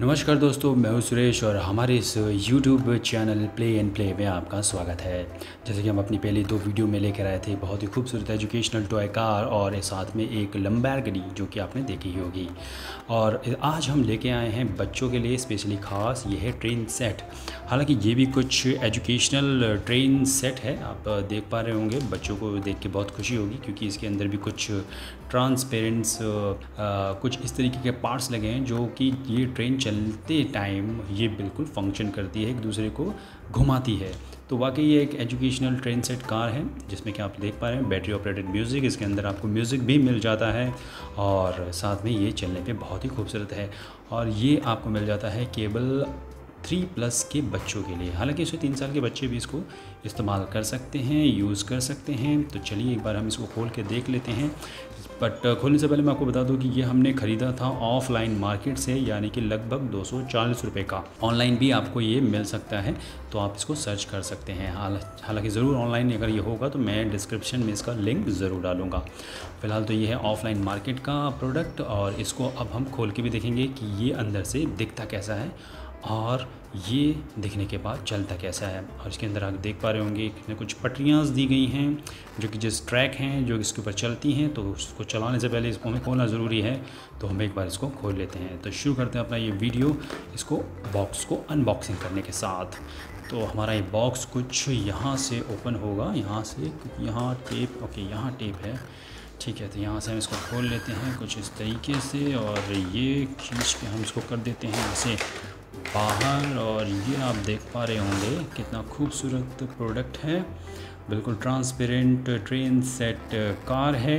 नमस्कार दोस्तों, मैं हूँ सुरेश और हमारे इस YouTube channel play and play में आपका स्वागत है। जैसे कि हम अपनी पहली दो वीडियो में लेकर आए थे, बहुत ही खूबसूरत एजुकेशनल टॉय कार और साथ में एक लंबैरगनी जो कि आपने देखी होगी। और आज हम लेके आए हैं बच्चों के लिए स्पेशली ख़ास ये है ट्रेन सेट हालाँकि ये भी कुछ एजुकेशनल ट्रेन सेट है, आप देख पा रहे होंगे, बच्चों को देख के बहुत खुशी होगी क्योंकि इसके अंदर भी कुछ ट्रांसपेरेंट्स कुछ इस तरीके के पार्ट्स लगे हैं जो कि ये ट्रेन चलते टाइम ये बिल्कुल फ़ंक्शन करती है, एक दूसरे को घुमाती है। तो वाकई ये एक एजुकेशनल ट्रेन सेट कार है, जिसमें कि आप देख पा रहे हैं बैटरी ऑपरेटेड म्यूज़िक, इसके अंदर आपको म्यूज़िक भी मिल जाता है और साथ में ये चलने पे बहुत ही खूबसूरत है। और ये आपको मिल जाता है केबल थ्री प्लस के बच्चों के लिए। हालाँकि इसमें तीन साल के बच्चे भी इसको इस्तेमाल कर सकते हैं, यूज़ कर सकते हैं। तो चलिए एक बार हम इसको खोल के देख लेते हैं। बट खोलने से पहले मैं आपको बता दूँ कि ये हमने ख़रीदा था ऑफलाइन मार्केट से, यानी कि लगभग दो सौ का। ऑनलाइन भी आपको ये मिल सकता है तो आप इसको सर्च कर सकते हैं। हालाँकि ज़रूर ऑनलाइन अगर ये होगा तो मैं डिस्क्रिप्शन में इसका लिंक ज़रूर डालूँगा। फ़िलहाल तो ये है ऑफलाइन मार्केट का प्रोडक्ट, और इसको अब हम खोल के भी देखेंगे कि ये अंदर से दिखता कैसा है। और ये देखने के बाद चलता कैसा है। और इसके अंदर आप देख पा रहे होंगे कुछ पटरियाँ दी गई हैं, जो कि जिस ट्रैक हैं, जो इसके ऊपर चलती हैं तो उसको चलाने से पहले इसको हमें खोलना ज़रूरी है। तो हम एक बार इसको खोल लेते हैं। तो शुरू करते हैं अपना ये वीडियो, इसको बॉक्स को अनबॉक्सिंग करने के साथ। तो हमारा ये बॉक्स कुछ यहाँ से ओपन होगा, यहाँ से यहाँ टेप, ओके, यहाँ टेप है। ठीक है तो यहाँ से हम इसको खोल लेते हैं कुछ इस तरीके से। और ये खींच के हम इसको कर देते हैं, जैसे बाहर और ये आप देख पा रहे होंगे कितना खूबसूरत प्रोडक्ट है। बिल्कुल ट्रांसपेरेंट ट्रेन सेट कार है।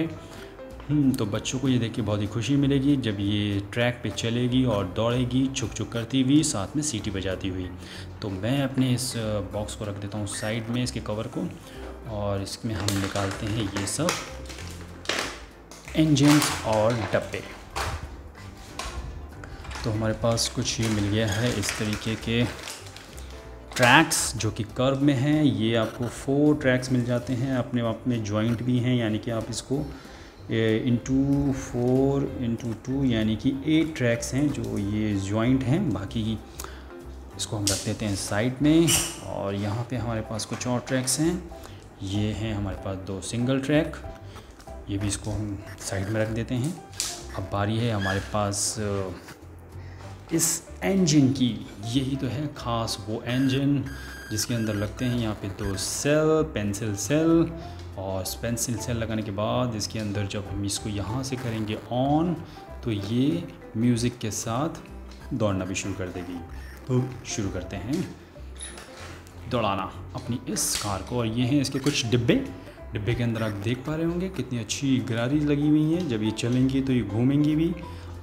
हम्म, तो बच्चों को ये देख के बहुत ही खुशी मिलेगी जब ये ट्रैक पे चलेगी और दौड़ेगी छुक छुक करती हुई साथ में सीटी बजाती हुई। तो मैं अपने इस बॉक्स को रख देता हूँ साइड में इसके कवर को और इसमें हम निकालते हैं ये सब। इंजन और डब्बे। तो हमारे पास कुछ ये मिल गया है इस तरीके के ट्रैक्स जो कि कर्व में हैं। ये आपको फोर ट्रैक्स मिल जाते हैं। अपने आप में जॉइंट भी हैं, यानी कि आप इसको इंटू फोर इंटू टू यानी कि एट ट्रैक्स हैं जो ये जॉइंट हैं। बाकी इसको हम रख देते हैं साइड में और यहाँ पे हमारे पास कुछ और ट्रैक्स हैं। ये हैं हमारे पास दो सिंगल ट्रैक ये भी इसको हम साइड में रख देते हैं। अब बारी है हमारे पास इस इंजन की, यही तो है ख़ास वो इंजन जिसके अंदर लगते हैं यहाँ पे दो सेल पेंसिल सेल और पेंसिल सेल लगाने के बाद इसके अंदर जब हम इसको यहाँ से करेंगे ऑन तो ये म्यूज़िक के साथ दौड़ना भी शुरू कर देगी। तो शुरू करते हैं। दौड़ाना अपनी इस कार को और ये हैं इसके कुछ डिब्बे। डिब्बे के अंदर आप देख पा रहे होंगे कितनी अच्छी गरारी लगी हुई हैं। जब ये चलेंगी तो ये घूमेंगी भी।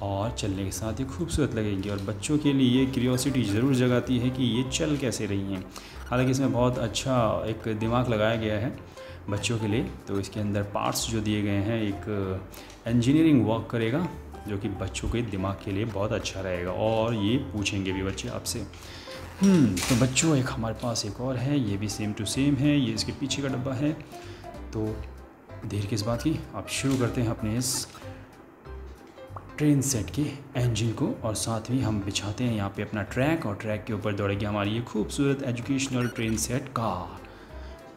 और चलने के साथ ही खूबसूरत लगेंगी और बच्चों के लिए ये क्रियोसिटी ज़रूर जगाती है कि ये चल कैसे रही हैं। हालाँकि इसमें बहुत अच्छा एक दिमाग लगाया गया है बच्चों के लिए। तो इसके अंदर पार्ट्स जो दिए गए हैं एक इंजीनियरिंग वर्क करेगा जो कि बच्चों के दिमाग के लिए बहुत अच्छा रहेगा और ये पूछेंगे भी बच्चे आपसे। हम्म, तो बच्चों एक हमारे पास एक और है ये भी सेम टू सेम है ये इसके पीछे का डब्बा है। तो देर किस बात की? आप शुरू करते हैं अपने इस ट्रेन सेट के इंजन को और साथ ही हम बिछाते हैं यहाँ पे अपना ट्रैक और ट्रैक के ऊपर दौड़ेगी हमारी ये खूबसूरत एजुकेशनल ट्रेन सेट कार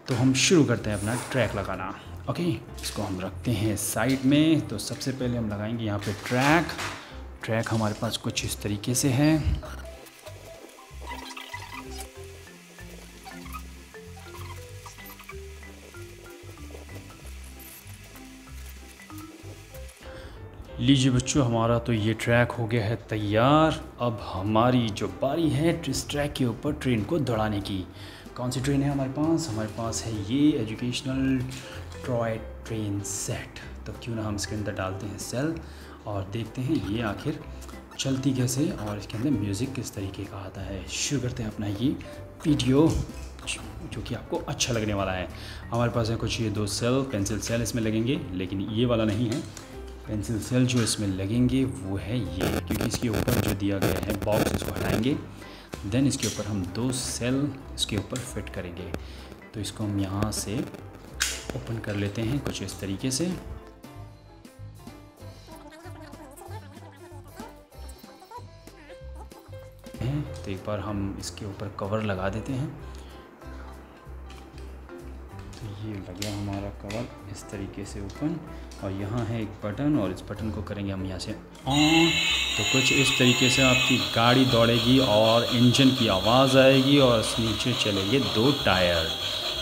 तो हम शुरू करते हैं अपना ट्रैक लगाना। ओके इसको हम रखते हैं साइड में। तो सबसे पहले हम लगाएँगे यहाँ पे ट्रैक ट्रैक हमारे पास कुछ इस तरीके से है। लीजिए बच्चों, हमारा तो ये ट्रैक हो गया है तैयार। अब हमारी जो बारी है इस ट्रैक के ऊपर ट्रेन को दौड़ाने की। कौन सी ट्रेन है हमारे पास? हमारे पास है ये एजुकेशनल ट्रॉय ट्रेन सेट तो क्यों ना हम इसके अंदर डालते हैं सेल और देखते हैं ये आखिर चलती कैसे और इसके अंदर म्यूज़िक किस तरीके का आता है। शुरू करते हैं अपना ये वीडियो जो कि आपको अच्छा लगने वाला है। हमारे पास है कुछ ये दो सेल पेंसिल सेल इसमें लगेंगे, लेकिन ये वाला नहीं है। पेंसिल सेल जो इसमें लगेंगे वो है ये, क्योंकि इसके ऊपर जो दिया गया है बॉक्स इसको हटाएँगे। देन इसके ऊपर हम दो सेल इसके ऊपर फिट करेंगे। तो इसको हम यहाँ से ओपन कर लेते हैं कुछ इस तरीके से। तो एक बार हम इसके ऊपर कवर लगा देते हैं। ये लग हमारा कवर इस तरीके से ओपन और यहाँ है एक बटन और इस बटन को करेंगे हम यहाँ से ऑन। तो कुछ इस तरीके से आपकी गाड़ी दौड़ेगी और इंजन की आवाज़ आएगी और नीचे चलेंगे दो टायर।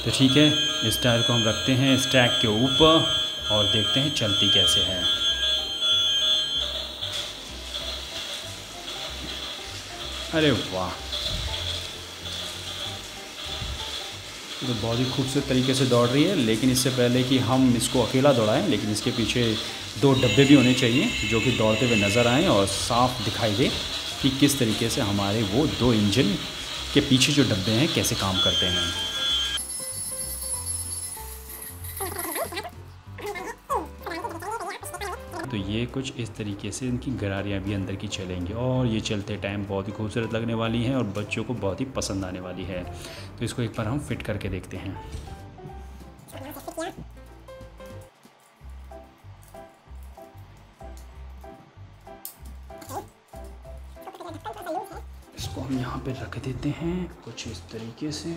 तो ठीक है, इस टायर को हम रखते हैं इस टैग के ऊपर और देखते हैं चलती कैसे है। अरे वाह! तो बहुत ही खूबसूरत तरीके से दौड़ रही है, लेकिन इससे पहले कि हम इसको अकेला दौड़ाएँ, लेकिन इसके पीछे दो डब्बे भी होने चाहिए, जो कि दौड़ते हुए नज़र आएँ और साफ़ दिखाई दे कि किस तरीके से हमारे वो दो इंजन के पीछे जो डब्बे हैं, कैसे काम करते हैं। तो ये कुछ इस तरीके से इनकी गरारियाँ भी अंदर की चलेंगी और ये चलते टाइम बहुत ही खूबसूरत लगने वाली हैं और बच्चों को बहुत ही पसंद आने वाली है। तो इसको एक बार हम फिट करके देखते हैं। इसको हम यहाँ पे रख देते हैं कुछ इस तरीके से।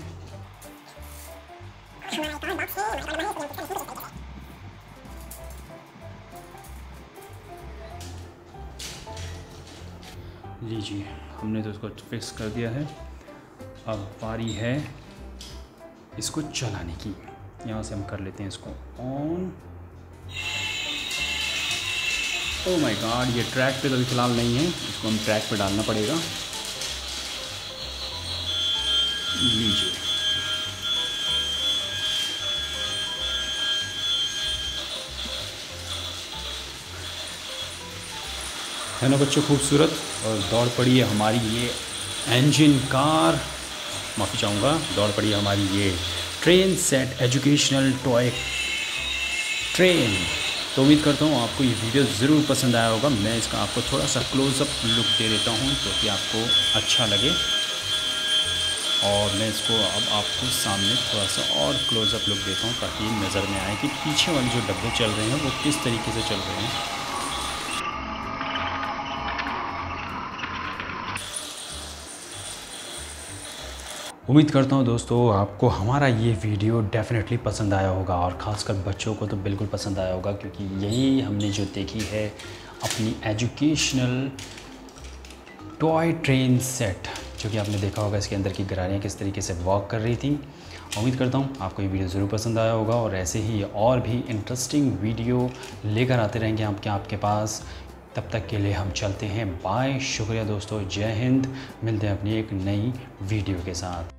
लीजिए। हमने तो उसको फिक्स कर दिया है। अब बारी है इसको चलाने की। यहाँ से हम कर लेते हैं इसको ऑन ओ माय गॉड ये ट्रैक पे तो अभी फ़िलहाल नहीं है। इसको हम ट्रैक पे डालना पड़ेगा। लीजिए। है ना बच्चों, खूबसूरत? और दौड़ पड़ी है हमारी ये इंजन कार माफ़ी चाहूँगा, दौड़ पड़ी है हमारी ये train set educational toy train तो उम्मीद करता हूँ आपको ये वीडियो ज़रूर पसंद आया होगा। मैं इसका आपको थोड़ा सा क्लोज़अप लुक दे देता हूँ तो कि आपको अच्छा लगे। और मैं इसको अब आपको सामने थोड़ा सा और क्लोज़अप लुक देता हूँ, ताकि नज़र में आए कि पीछे वाले जो डब्बे चल रहे हैं, वो किस तरीके से चल रहे हैं। उम्मीद करता हूँ दोस्तों, आपको हमारा ये वीडियो डेफिनेटली पसंद आया होगा और ख़ासकर बच्चों को तो बिल्कुल पसंद आया होगा क्योंकि यही हमने जो देखी है अपनी एजुकेशनल टॉय ट्रेन सेट जो कि आपने देखा होगा इसके अंदर की गरारियाँ किस तरीके से वॉक कर रही थी। उम्मीद करता हूँ आपको ये वीडियो ज़रूर पसंद आया होगा और ऐसे ही और भी इंटरेस्टिंग वीडियो लेकर आते रहेंगे आपके आपके पास। तब तक के लिए हम चलते हैं। बाय शुक्रिया दोस्तों। जय हिंद। मिलते हैं अपनी एक नई वीडियो के साथ।